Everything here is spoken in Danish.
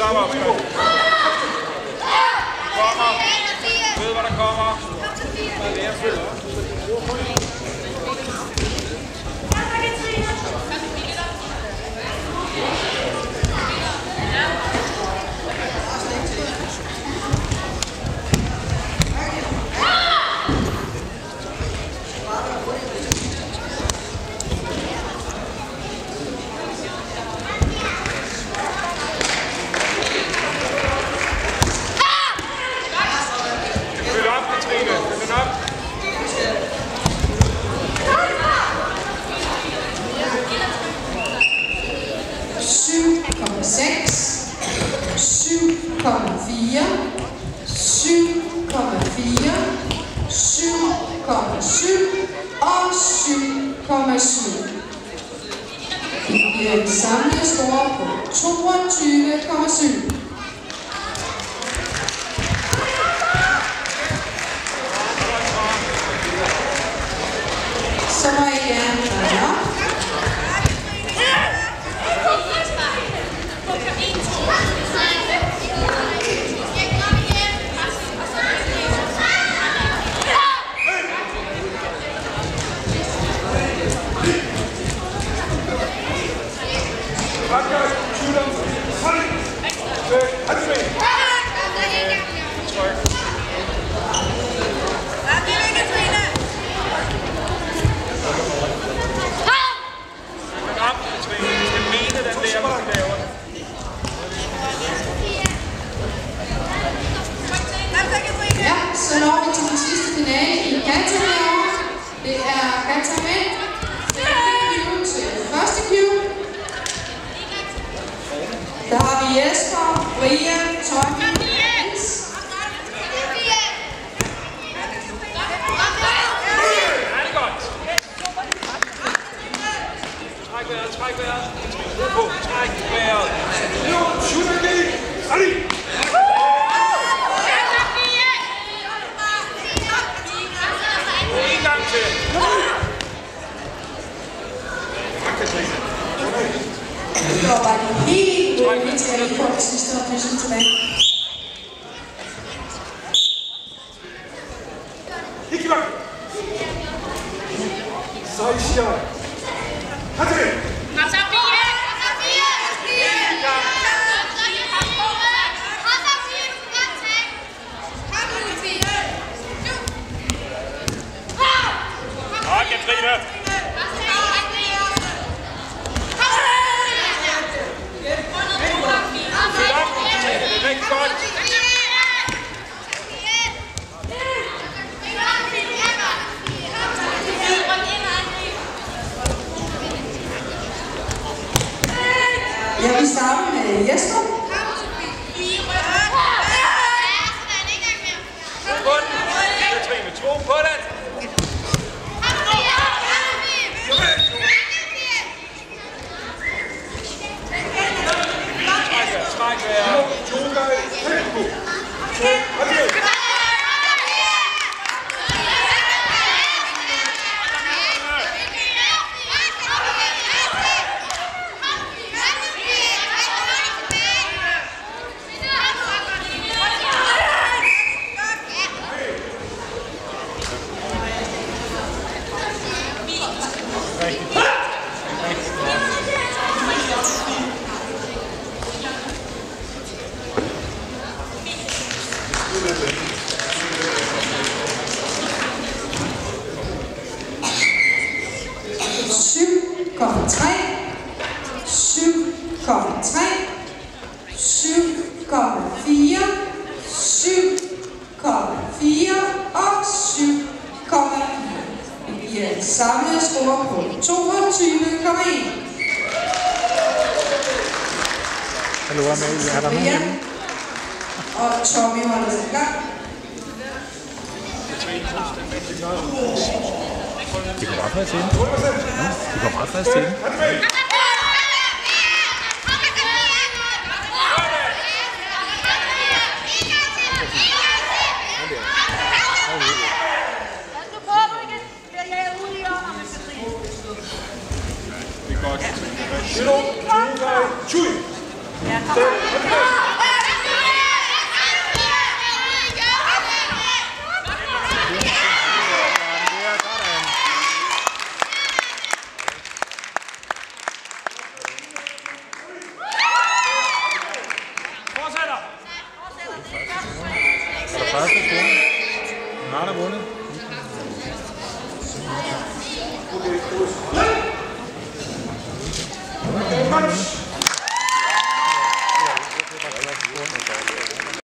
Stop opskrift. Kommer. Ved, hvad der kommer. 7,6, 7,4, 7,4, 7,7 og 7,7. Det giver en samlet score på 22,7. Robert Healy will initiate for assistant official today. 再試合始め Jesper. På den. Katrine, tro på den. Træk vejret, træk vejret. Syv komma tre, syv komma tre, syv komma fire, syv komma fire og syv komma fire. Det giver en samlet score på 22,1. Hallo, med. Er der nogen hjemme? og Tommy holder sig i gang. Den. Ja, det går bare frisk til den. Det er godt. Yoga, chui. Ja,